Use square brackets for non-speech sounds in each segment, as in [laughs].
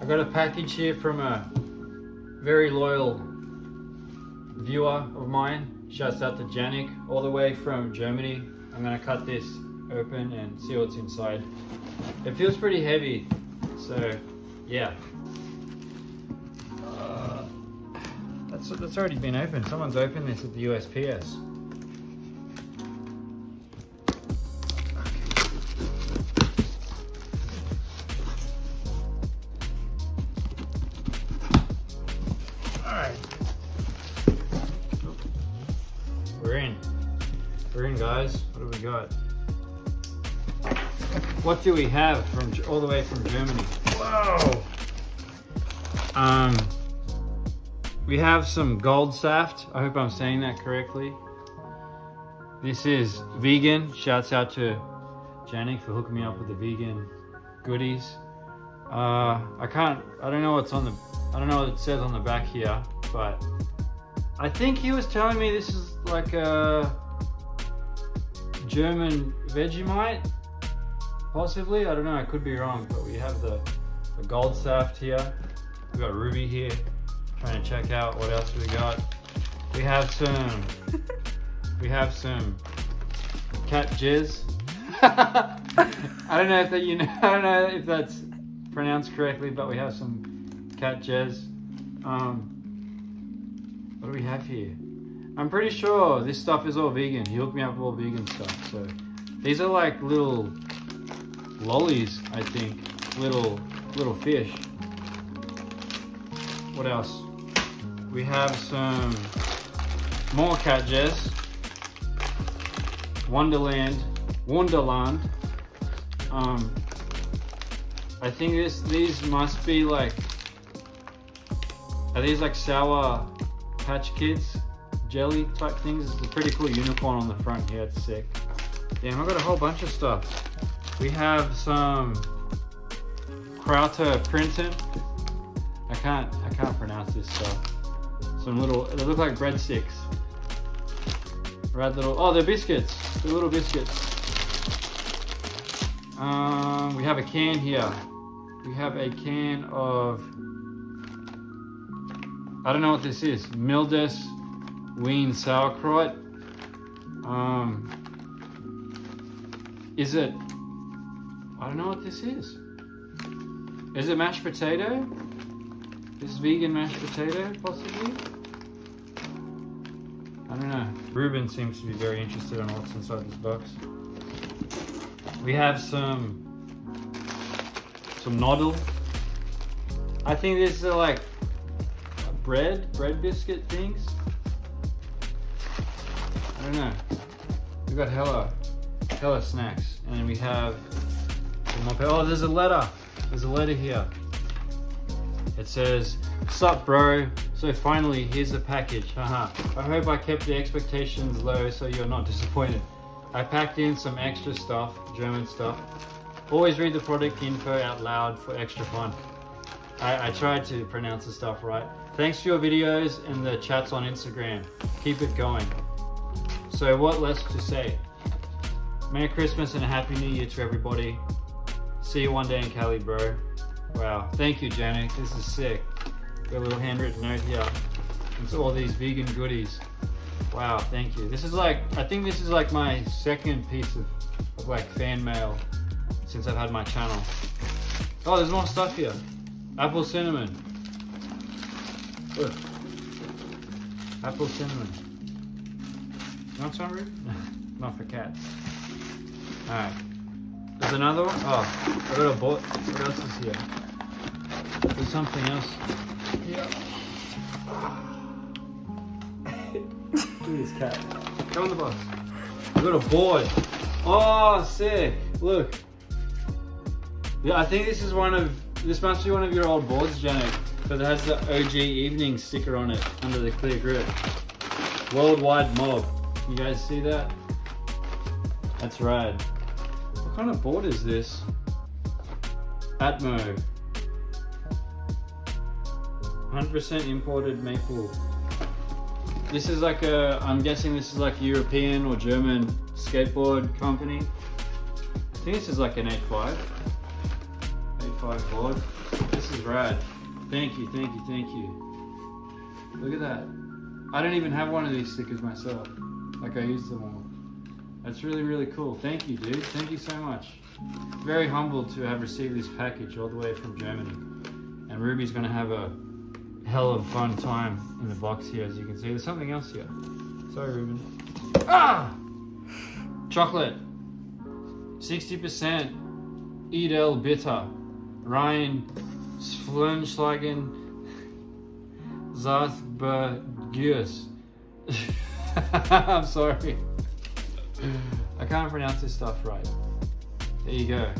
I got a package here from a very loyal viewer of mine. Shouts out to Janik, all the way from Germany. I'm gonna cut this open and see what's inside. It feels pretty heavy, so yeah. Uh, that's, that's already been opened. Someone's opened this at the USPS. We're in, guys. What do we got? What do we have from all the way from Germany? Whoa! Um, we have some gold saft. I hope I'm saying that correctly. This is vegan. Shouts out to Janik for hooking me up with the vegan goodies. Uh, I can't. I don't know what's on the. I don't know what it says on the back here, but I think he was telling me this is like a German Vegemite, possibly. I don't know. I could be wrong, but we have the, the gold saft here. We got Ruby here, trying to check out what else we got. We have some. [laughs] we have some cat jizz. [laughs] I don't know if that you know. [laughs] I don't know if that's pronounced correctly, but we have some cat jizz. Um, what do we have here? I'm pretty sure this stuff is all vegan. He hooked me up with all vegan stuff. So these are like little lollies, I think. Little little fish. What else? We have some more cat jizz. Wonderland. Wonderland. Um I think this these must be like are these like sour patch kids jelly type things? It's a pretty cool unicorn on the front here, it's sick. Damn, I got a whole bunch of stuff. We have some Krauter Printen. I can't I can't pronounce this stuff. Some little they look like breadsticks. Red little oh they're biscuits. They're little biscuits. Um, we have a can here. We have a can of I don't know what this is. Mildes Wien sauerkraut. Um, is it? I don't know what this is. Is it mashed potato? This vegan mashed potato, possibly? I don't know. Ruben seems to be very interested in what's inside this box. We have some some noodle. I think these are like bread, bread biscuit things. Don't know. We got hella, hella snacks, and then we have some more. Oh, there's a letter. There's a letter here. It says, "Sup, bro? So finally, here's the package. Haha. I hope I kept the expectations low, so you're not disappointed. I packed in some extra stuff, German stuff. Always read the product info out loud for extra fun. I, I tried to pronounce the stuff right. Thanks for your videos and the chats on Instagram. Keep it going. So what less to say? Merry Christmas and a Happy New Year to everybody. See you one day in Cali, bro. Wow, thank you, Janik. This is sick. Got a little handwritten note here. It's all these vegan goodies. Wow, thank you. This is like, I think this is like my second piece of, of like fan mail since I've had my channel. Oh, there's more stuff here. Apple cinnamon. Look. Apple cinnamon. You want some, Ruth? Not for cats. Alright. There's another one. Oh, I got a boat. What else is here? There's something else. Yeah. Look at this cat. Come on the bus. I got a board. Oh, sick. Look. Yeah, I think this is one of, this must be one of your old boards, Janik. Because it has the OG evening sticker on it under the clear grip. Worldwide mob. You guys see that? That's rad. What kind of board is this? Atmo. 100% imported maple. This is like a, I'm guessing this is like European or German skateboard company. I think this is like an 8.5. 8.5 board. This is rad. Thank you, thank you, thank you. Look at that. I don't even have one of these stickers myself. Like I used them all. That's really, really cool. Thank you, dude. Thank you so much. Very humbled to have received this package all the way from Germany. And Ruby's gonna have a hell of a fun time in the box here, as you can see. There's something else here. Sorry, Ruben. Ah! Chocolate. 60% Edel Bitter. Ryan Slunschlagen [laughs] Zarthbergius. [laughs] [laughs] I'm sorry. I can't pronounce this stuff right. There you go.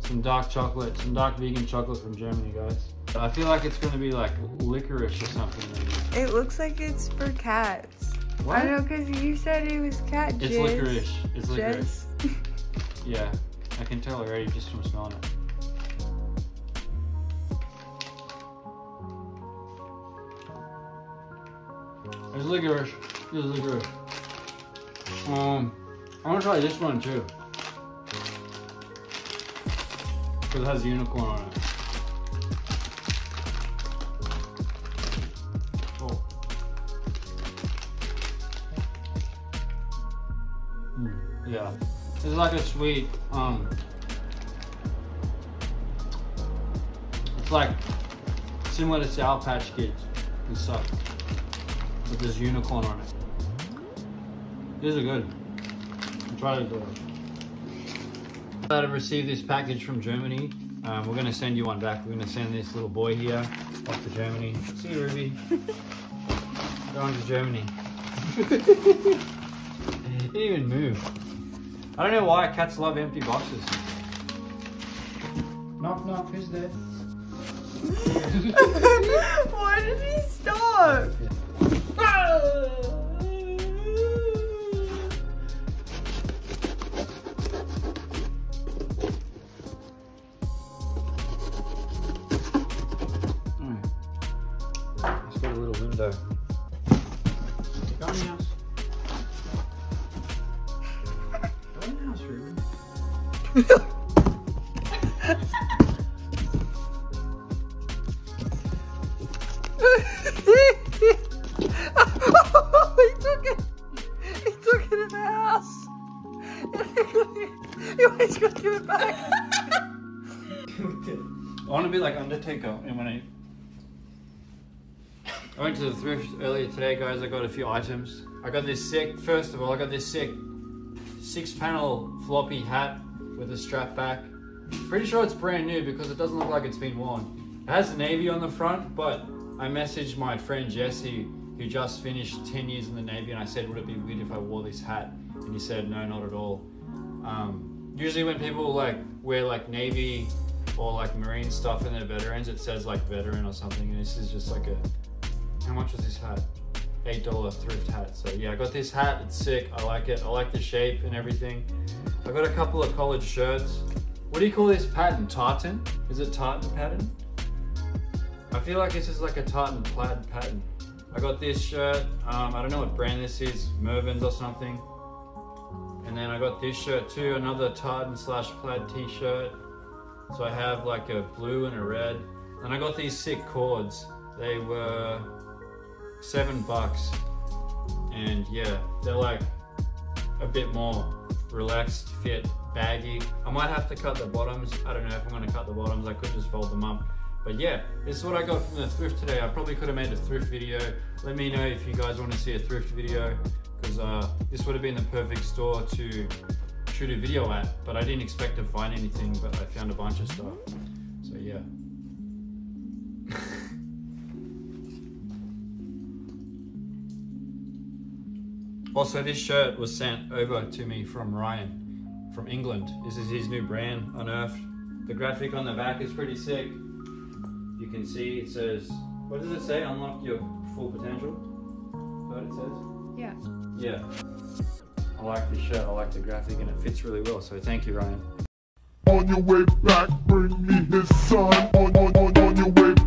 Some dark chocolate, some dark vegan chocolate from Germany, guys. I feel like it's gonna be like licorice or something. Maybe. It looks like it's for cats. What? I know because you said it was cat It's licorice. It's licorice. Jizz. [laughs] Yeah, I can tell already just from smelling it. It's licorice. It's licorice. Um, I want to try this one too. Because it has unicorn on it. Oh. Mm, yeah. It's like a sweet, um, it's like similar to Sour Patch Kids and stuff. With this unicorn on it. These are good. Try it though. Glad to receive this package from Germany. Um, we're gonna send you one back. We're gonna send this little boy here off to Germany. See you, Ruby. [laughs] Going to Germany. [laughs] he didn't even move. I don't know why cats love empty boxes. Knock knock, who's there? [laughs] Why did he stop? Alright. Got a little window. Go in the house. Go in the house, Ruben. he took it. He took it in the house. [laughs] he always gonna give it back. [laughs] I want to be like Undertaker, and when I I went to the thrift earlier today, guys. I got a few items. I got this sick. First of all, I got this sick six-panel floppy hat with a strap back. Pretty sure it's brand new because it doesn't look like it's been worn. It has navy on the front, but I messaged my friend Jesse, who just finished 10 years in the navy, and I said, "Would it be weird if I wore this hat?" And he said, "No, not at all." Um, usually, when people like wear like navy or like marine stuff in their veterans, it says like veteran or something, and this is just like a how much was this hat? Eight dollar thrift hat. So yeah, I got this hat. It's sick. I like it. I like the shape and everything. I got a couple of college shirts. What do you call this pattern? Tartan? Is it tartan pattern? I feel like this is like a tartan plaid pattern. I got this shirt. Um, I don't know what brand this is. Mervin's or something. And then I got this shirt too. Another tartan slash plaid t-shirt. So I have like a blue and a red. And I got these sick cords. They were seven bucks. And yeah, they're like a bit more relaxed fit, baggy. I might have to cut the bottoms. I don't know if I'm gonna cut the bottoms. I could just fold them up. But yeah, this is what I got from the thrift today. I probably could have made a thrift video. Let me know if you guys want to see a thrift video because uh, this would have been the perfect store to shoot a video at. But I didn't expect to find anything, but I found a bunch of stuff. So yeah. Also, this shirt was sent over to me from Ryan from England. This is his new brand, Unearthed. The graphic on the back is pretty sick. You can see it says, what does it say? Unlock your full potential? Is what it says? Yeah. Yeah. I like this shirt, I like the graphic, and it fits really well. So thank you, Ryan. On your way back, bring me his son. On, on, on, on your way